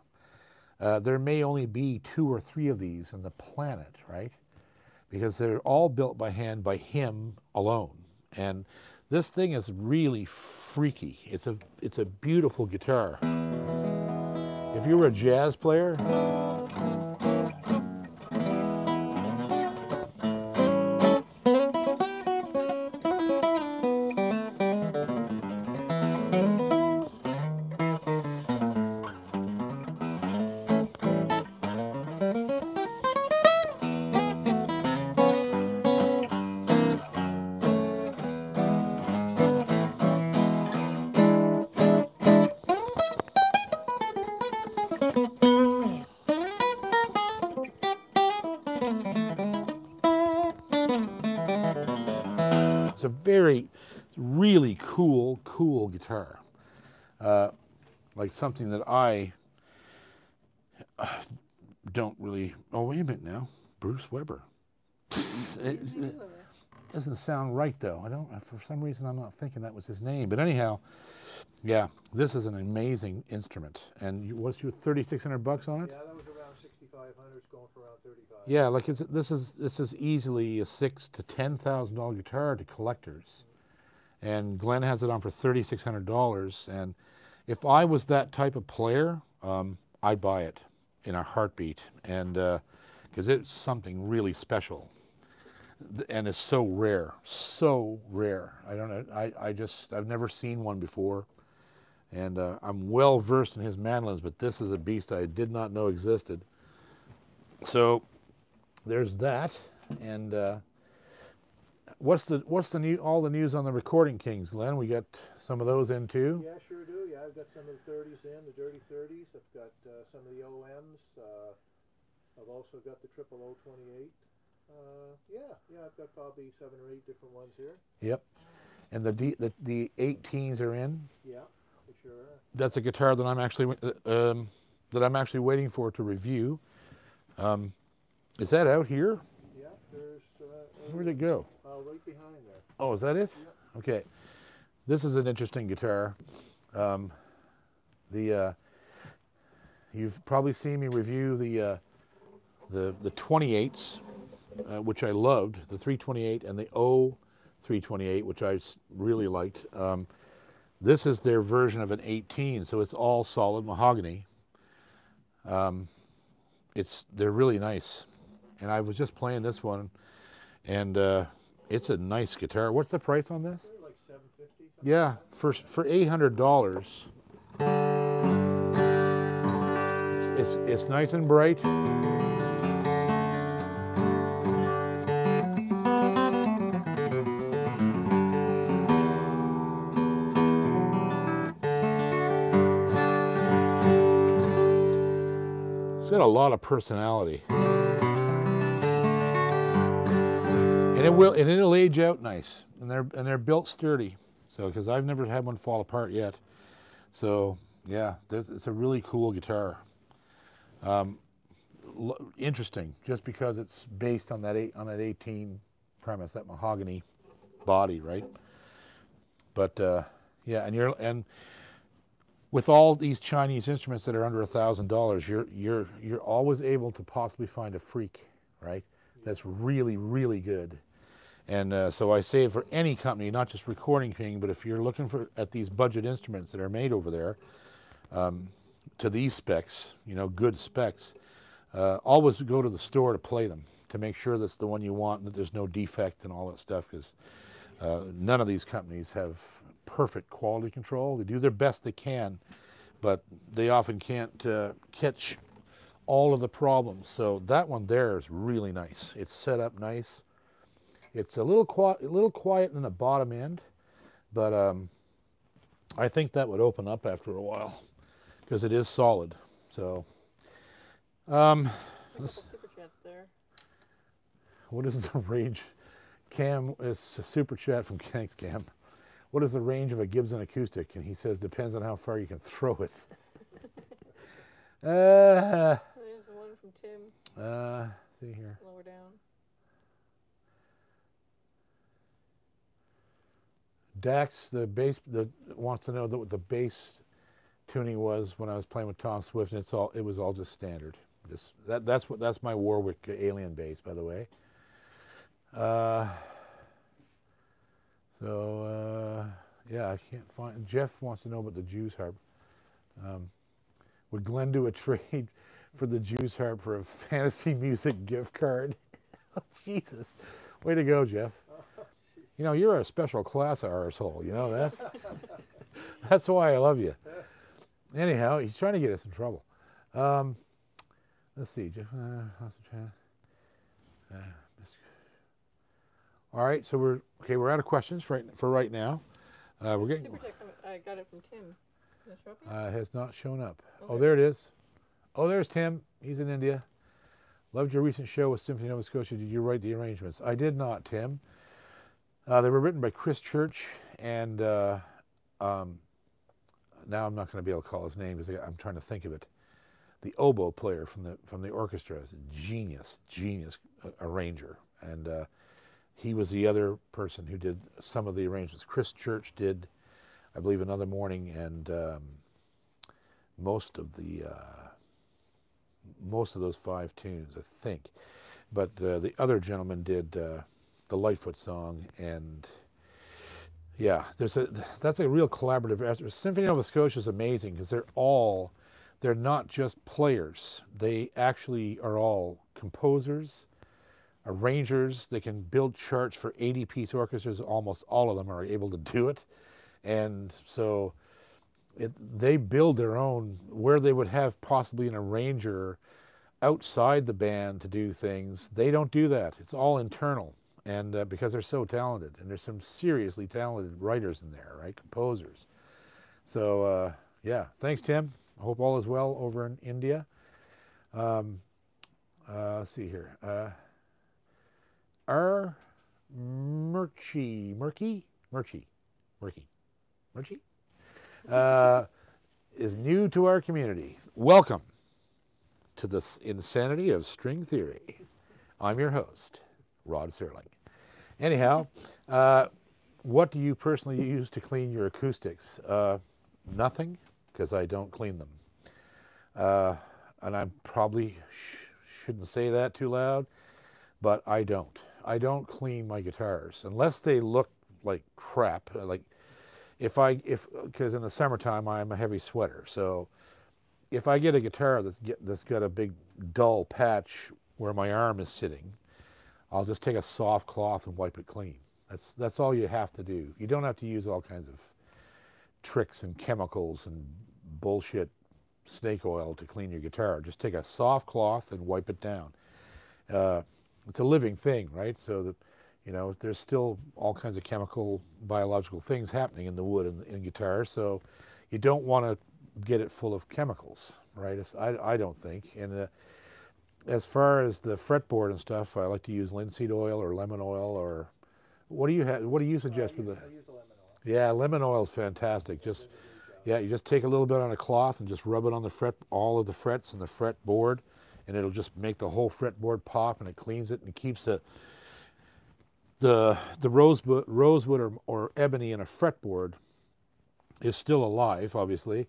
uh, there may only be two or three of these on the planet right because they're all built by hand by him alone. And this thing is really freaky. It's a it's a beautiful guitar. If you were a jazz player, like something that I uh, don't really. Oh wait a minute now, Bruce Weber. it, it doesn't sound right though. I don't. For some reason, I'm not thinking that was his name. But anyhow, yeah, this is an amazing instrument. And you, what's your 3,600 bucks on it? Yeah, that was around 6,500. It's going for around 35. Yeah, like it's, this is this is easily a six to ten thousand dollar guitar to collectors, and Glenn has it on for thirty six hundred dollars. And if I was that type of player, um, I'd buy it in a heartbeat, and because it's something really special, and it's so rare, so rare. I don't know. I, I just I've never seen one before, and uh, I'm well versed in his mandolins, but this is a beast I did not know existed. So there's that, and uh, what's the what's the new all the news on the Recording Kings, Glenn? We got some of those in too. Yeah, sure do. Yeah, I've got some of the 30s in, the dirty 30s. I've got uh, some of the OMs. Uh, I've also got the triple O 28. Uh, yeah, yeah, I've got probably seven or eight different ones here. Yep, and the D, the the 18s are in. Yeah, they sure. That's a guitar that I'm actually uh, um, that I'm actually waiting for to review. Um, is that out here? Yeah, there's uh, Where'd it go? Right behind there. Oh, is that it? Okay. This is an interesting guitar. Um, the uh, you've probably seen me review the uh, the the 28s, uh, which I loved, the 328 and the O 328, which I really liked. Um, this is their version of an 18, so it's all solid mahogany. Um, it's they're really nice, and I was just playing this one, and uh, it's a nice guitar. What's the price on this? Like seven fifty. Yeah, for for eight hundred dollars. It's it's nice and bright. It's got a lot of personality. And it will and it'll age out nice. And they're and they're built sturdy. So because I've never had one fall apart yet. So yeah, it's a really cool guitar. Um, interesting, just because it's based on that eight, on that 18 premise, that mahogany body, right? But uh, yeah, and you're and with all these Chinese instruments that are under a thousand dollars, you're you're you're always able to possibly find a freak, right? That's really really good. And uh, so I say for any company, not just Recording King, but if you're looking for at these budget instruments that are made over there, um, to these specs, you know, good specs, uh, always go to the store to play them to make sure that's the one you want and that there's no defect and all that stuff because uh, none of these companies have perfect quality control. They do their best they can, but they often can't uh, catch all of the problems. So that one there is really nice. It's set up nice. It's a little quiet, a little quiet in the bottom end, but um, I think that would open up after a while because it is solid. So, um, A super chats there. what is the range? Cam is a super chat from Thanks Cam. What is the range of a Gibson acoustic? And he says depends on how far you can throw it. uh, There's one from Tim uh, see here. lower down. Dax, the bass, the wants to know that what the bass tuning was when I was playing with Tom Swift, and it's all it was all just standard. Just that that's what that's my Warwick Alien bass, by the way. Uh, so uh, yeah, I can't find. Jeff wants to know about the Jews harp. Um, would Glenn do a trade for the Jews harp for a Fantasie Music gift card? oh, Jesus, way to go, Jeff. You know, you're a special class arsehole, you know that? That's why I love you. Anyhow, he's trying to get us in trouble. Um, let's see. Jeff, uh, how's the chat? Uh, all right, so we're okay. We're out of questions right for right now. Uh, we're getting Super from, I got it from Tim. Uh, has not shown up. Oh, Oh, there it is. Oh, there's Tim. He's in India. Loved your recent show with Symphony Nova Scotia. Did you write the arrangements? I did not, Tim. Uh, they were written by Chris Church, and uh, um, now I'm not going to be able to call his name because I'm trying to think of it. The oboe player from the from the orchestra is a genius, genius uh, arranger, and uh, he was the other person who did some of the arrangements. Chris Church did, I believe, another morning, and um, most of the uh, most of those five tunes, I think. But uh, the other gentleman did the Lightfoot song, and yeah, there's a that's a real collaborative effort. Symphony Nova Scotia is amazing because they're all they're not just players; they actually are all composers, arrangers. They can build charts for 80-piece orchestras. Almost all of them are able to do it, and so it, they build their own where they would have possibly an arranger outside the band to do things. They don't do that. It's all internal, and uh, because they're so talented, and there's some seriously talented writers in there, right? Composers. So uh, yeah, thanks, Tim. I hope all is well over in India. Um, uh, let's see here. Uh, R. Murchie, Murky, Murchie, Murky, Murchie, uh, is new to our community. Welcome to the insanity of string theory. I'm your host, Rod Serling. Anyhow, uh, what do you personally use to clean your acoustics? Uh, nothing, because I don't clean them. Uh, and I probably sh- shouldn't say that too loud, but I don't. I don't clean my guitars unless they look like crap. uh, Like if I if because in the summertime I'm a heavy sweater, so if I get a guitar that's get, that's got a big dull patch where my arm is sitting, I'll just take a soft cloth and wipe it clean. That's that's all you have to do. You don't have to use all kinds of tricks and chemicals and bullshit snake oil to clean your guitar. Just take a soft cloth and wipe it down. Uh, it's a living thing, right? So that you know, there's still all kinds of chemical, biological things happening in the wood in, in guitar. So you don't want to get it full of chemicals, right? It's, I, I don't think. And uh, as far as the fretboard and stuff, I like to use linseed oil or lemon oil or what do you have? What do you suggest for the? I use the lemon oil. Yeah, lemon oil is fantastic. Just yeah, you just take a little bit on a cloth and just rub it on the fret, all of the frets and the fretboard, and it'll just make the whole fretboard pop, and it cleans it and keeps the the the rosewood rosewood or, or ebony in a fretboard is still alive, obviously,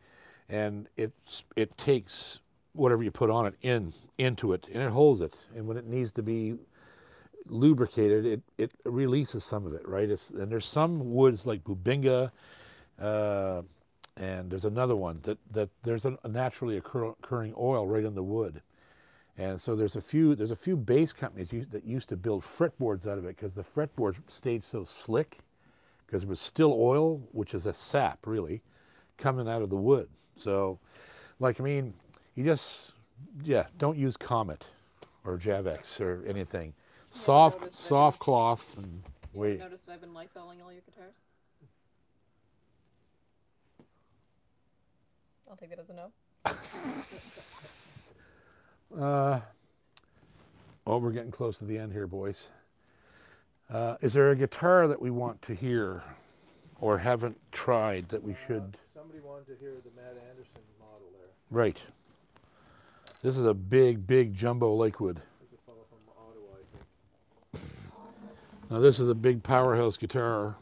and it's it takes whatever you put on it in into it, and it holds it. And when it needs to be lubricated, it it releases some of it, right? It's, and there's some woods like bubinga, uh, and there's another one that that there's a, naturally occur, occurring oil right in the wood. And so there's a few there's a few bass companies used, that used to build fretboards out of it because the fretboards stayed so slick because it was still oil, which is a sap really, coming out of the wood. So, like I mean, you just yeah don't use Comet or Javex or anything. Soft noticed that- soft cloth and You wait. noticed I've been lysoling all your guitars? I'll take that as a no. Uh, oh, we're getting close to the end here, boys. Uh, is there a guitar that we want to hear or haven't tried that we should? Somebody wanted to hear the Matt Andersen model there. Right. This is a big, big jumbo Lakewood. Now, this is a big powerhouse guitar,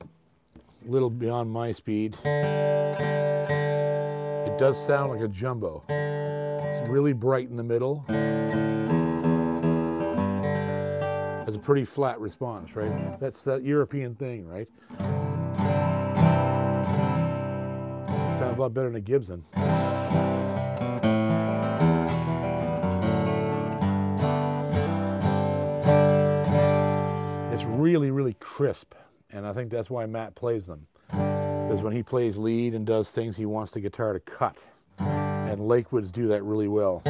a little beyond my speed. It does sound like a jumbo. It's really bright in the middle. Has a pretty flat response, right? That's that European thing, right? Sounds a lot better than a Gibson. Really, really crisp, and I think that's why Matt plays them. Because when he plays lead and does things, he wants the guitar to cut, and Lakewoods do that really well.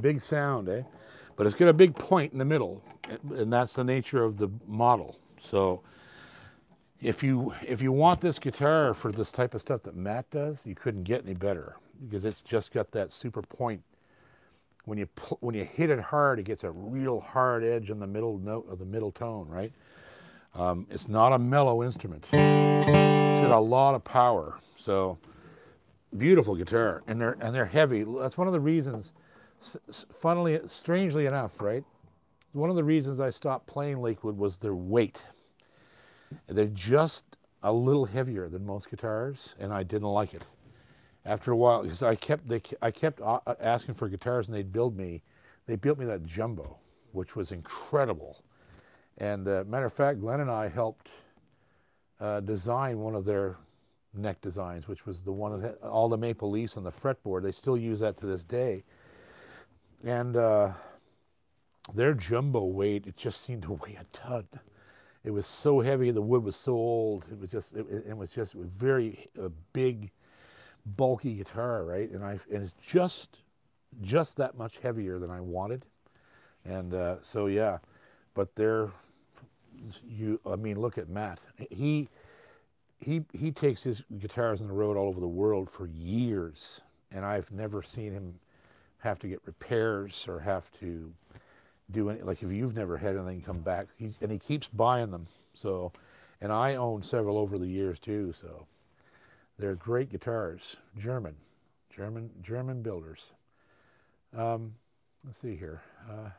Big sound, eh? But it's got a big point in the middle, and- that's the nature of the model. So, if you if you want this guitar for this type of stuff that Matt does, you couldn't get any better because it's just got that super point. When you when you hit it hard, it gets a real hard edge in the middle note of the middle tone, right? Um, it's not a mellow instrument. It's got a lot of power. So, beautiful guitar, and they're and they're heavy. That's one of the reasons. Funnily, strangely enough, right? One of the reasons I stopped playing Lakewood was their weight. They're just a little heavier than most guitars, and I didn't like it. After a while, because I kept they, I kept asking for guitars, and they'd build me. They built me that jumbo, which was incredible. And uh, matter of fact, Glenn and I helped uh, design one of their neck designs, which was the one that all the maple leaves on the fretboard. They still use that to this day. And uh, their jumbo weight, it just seemed to weigh a ton. It was so heavy, the wood was so old. It was just, it, it- was just a very uh, big, bulky guitar, right? And I, and it's just, just that much heavier than I wanted. And uh, so yeah, but they're, you, I mean, look at Matt. He, he he takes his guitars on the road all over the world for years, and I've never seen him have to get repairs or have to do any like if you've never had anything come back. He, and he keeps buying them. So, and I own several over the years too. So, they're great guitars. German, German, German builders. Um, let's see here. Uh,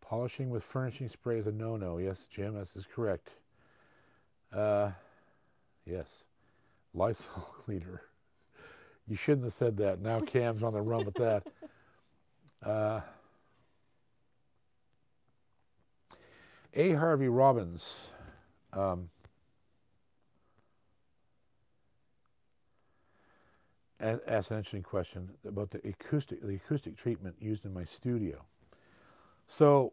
polishing with furnishing spray is a no-no. Yes, Jim, this is correct. Uh, yes, Lysol cleaner. You shouldn't have said that. Now Cam's on the run with that. Uh, A. Harvey Robbins. Um, asked an interesting question about the acoustic the acoustic treatment used in my studio. So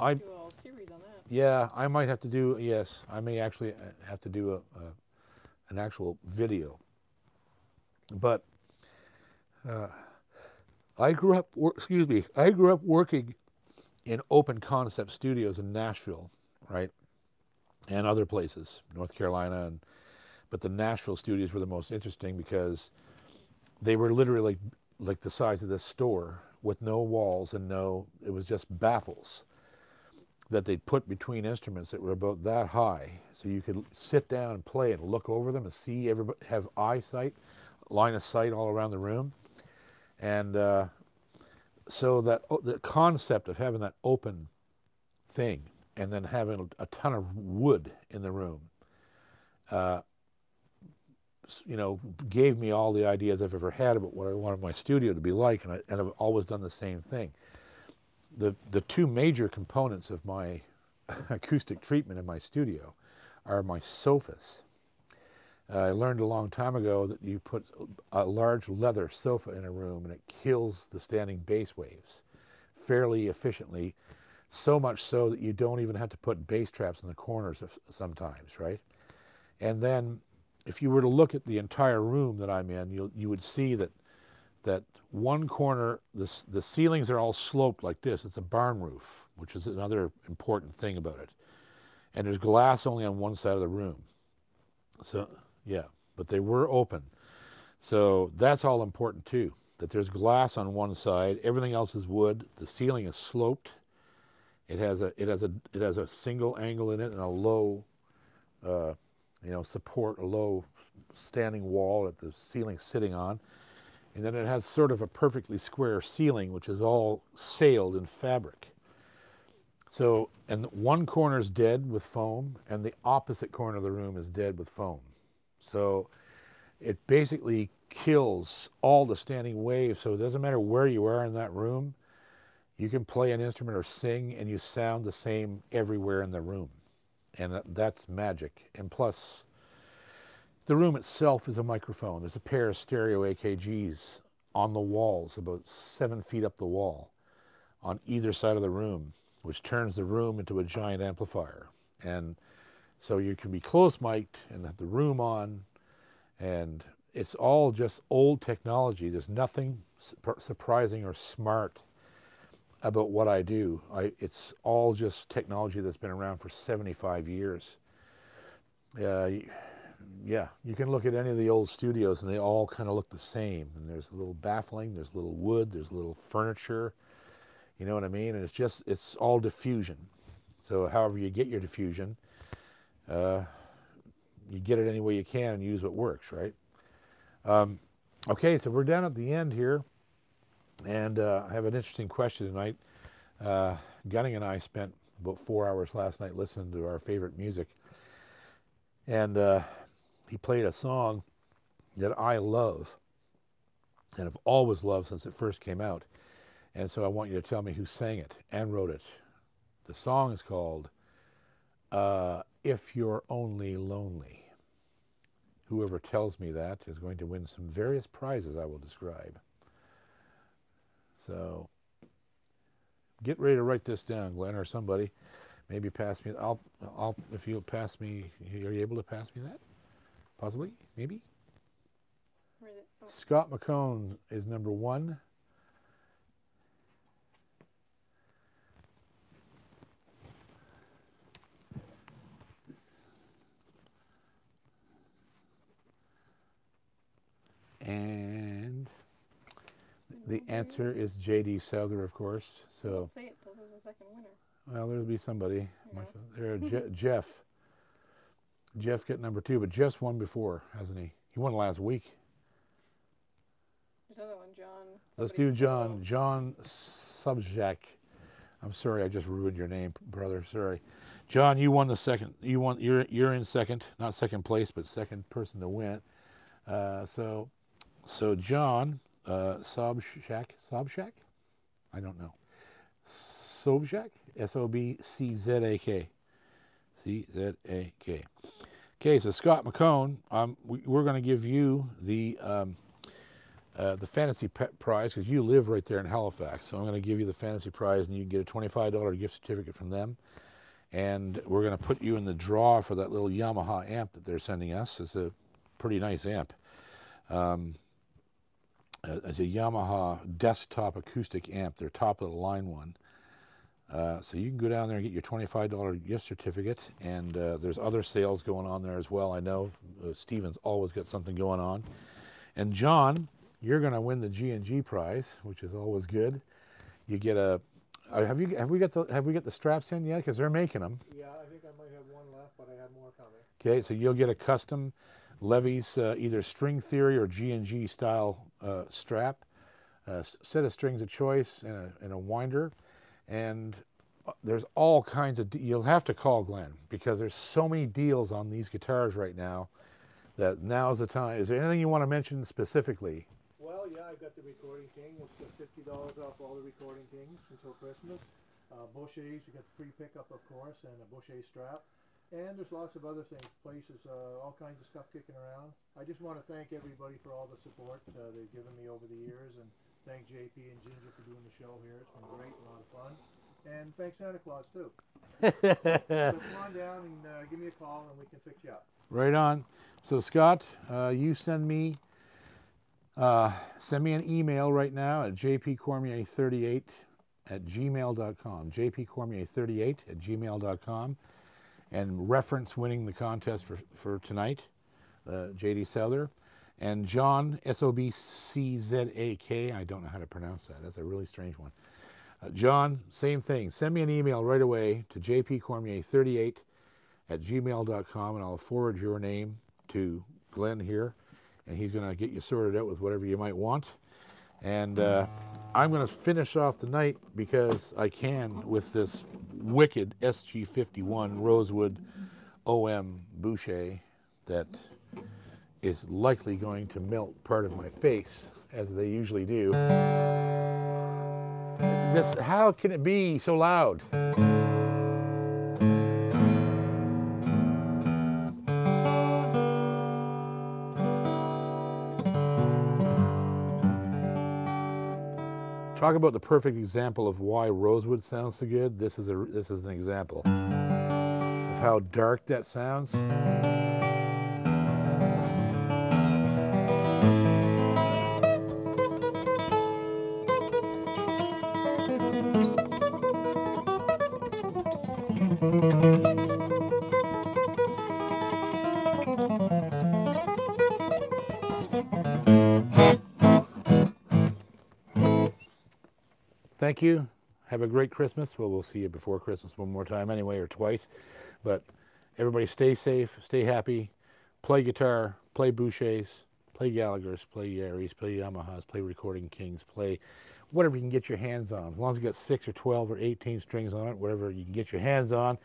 I Do a series on that. yeah, I might have to do yes, I may actually uh, have to do a, a an actual video. But uh, I grew up excuse me, I grew up working in open concept studios in Nashville, right? And other places, North Carolina and but the Nashville studios were the most interesting because they were literally like, like the size of this store with no walls and no it was just baffles that they'd put between instruments that were about that high. So you could sit down and play and look over them and see everybody have eyesight line of sight all around the room. And uh, so that o- the concept of having that open thing and then having a ton of wood in the room uh, you know, gave me all the ideas I've ever had about what I wanted my studio to be like, and, I, and I've always done the same thing. The, the two major components of my acoustic treatment in my studio are my sofas. Uh, I learned a long time ago that you put a large leather sofa in a room and it kills the standing bass waves fairly efficiently, so much so that you don't even have to put bass traps in the corners of, sometimes, right? And then if you were to look at the entire room that I'm in, you you would see that that one corner, the the ceilings are all sloped like this. It's a barn roof, which is another important thing about it. And there's glass only on one side of the room. So yeah, but they were open. So that's all important too. That there's glass on one side, everything else is wood. The ceiling is sloped. It has a it has a it has a single angle in it and a low uh, you know, support a low standing wall that the ceiling's sitting on. And then it has sort of a perfectly square ceiling, which is all sailed in fabric. So, and one corner is dead with foam, and the opposite corner of the room is dead with foam. So, it basically kills all the standing waves. So, it doesn't matter where you are in that room, you can play an instrument or sing, and you sound the same everywhere in the room and that's magic. And plus, the room itself is a microphone. There's a pair of stereo AKGs on the walls, about seven feet up the wall, on either side of the room, which turns the room into a giant amplifier. And so you can be close mic'd and have the room on, and it's all just old technology. There's nothing su- surprising or smart about what I do. I, it's all just technology that's been around for 75 years. Uh, yeah, you can look at any of the old studios and they all kind of look the same. And there's a little baffling, there's a little wood, there's a little furniture. You know what I mean? And it's just, it's all diffusion. So, however you get your diffusion, uh, you get it any way you can and use what works, right? Um, okay, so we're down at the end here. And uh, I have an interesting question tonight. Uh, Gunning and I spent about four hours last night listening to our favorite music. And uh, he played a song that I love and have always loved since it first came out. And so I want you to tell me who sang it and wrote it. The song is called uh, If You're Only Lonely. Whoever tells me that is going to win some various prizes I will describe. So get ready to write this down, Glenn, or somebody. Maybe pass me. I'll. I'll. If you'll pass me, are you able to pass me that? Possibly. Maybe. Where is it? Oh, Scott McCone is number one. And the answer is J.D. Souther, of course. So, don't say it till there's a second winner. well, there'll be somebody. Michael, there, Je- Jeff. Jeff get number two, but Jeff's won before, hasn't he? He won last week. Did another one, John. Let's do John. John Subjak. I'm sorry, I just ruined your name, brother. Sorry. John, you won the second. You won. You're you're in second, not second place, but second person to win. Uh, so, so John uh, Sobchak. Sobchak. I don't know. Sobchak. S O B C Z A K. C Z A K. Okay, so Scott McCone, um, we, we're going to give you the um, uh, the Fantasie pet prize because you live right there in Halifax. So I'm going to give you the Fantasie prize, and you can get a $25 gift certificate from them. And we're going to put you in the draw for that little Yamaha amp that they're sending us. It's a pretty nice amp. Um, it's a Yamaha desktop acoustic amp. They're top of the line one. Uh, so you can go down there and get your $25 gift certificate, and uh, there's other sales going on there as well. I know uh, Steven's always got something going on. And John, you're going to win the G and G prize, which is always good. You get a. Uh, have you have we got the have we got the straps in yet? Because they're making them. Yeah, I think I might have one left, but I have more coming. Okay, so you'll get a custom Levy's uh, either string theory or G and G style uh, strap, set of strings of choice, and a, and a winder, and uh, there's all kinds of. You'll have to call Glenn because there's so many deals on these guitars right now. That now's the time. Is there anything you want to mention specifically? Well, yeah, I got the Recording King. It's fifty dollars off all the Recording Kings until Christmas. Uh, Boucher's, you the free pickup, of course, and a Boucher strap. And there's lots of other things, places, uh, all kinds of stuff kicking around. I just want to thank everybody for all the support uh, they've given me over the years, and thank JP and Ginger for doing the show here. It's been great, a lot of fun. And thanks Santa Claus too. so come on down and uh, give me a call, and we can fix you up. Right on. So Scott, uh, you send me uh, send me an email right now at jpcormier38 at gmail.com. jpcormier38 at gmail.com and reference winning the contest for, for tonight, uh, JD Souther. And John, S O B C Z A K, I don't know how to pronounce that. That's a really strange one. Uh, John, same thing. Send me an email right away to jpcormier38 at gmail.com and I'll forward your name to Glenn here and he's going to get you sorted out with whatever you might want. And uh, I'm going to finish off the night because I can with this wicked SG51 Rosewood OM Boucher that is likely going to melt part of my face as they usually do. This, how can it be so loud? Talk about the perfect example of why Rosewood sounds so good. This is a this is an example of how dark that sounds. Thank you. Have a great Christmas. Well, we'll see you before Christmas one more time anyway, or twice. But everybody stay safe, stay happy, play guitar, play Bouchers, play Gallagher's, play Yairis, play Yamahas, play Recording Kings, play whatever you can get your hands on. As long as you got six or 12 or 18 strings on it, whatever you can get your hands on,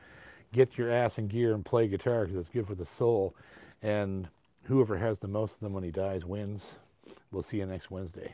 get your ass in gear and play guitar because it's good for the soul. And whoever has the most of them when he dies wins. We'll see you next Wednesday.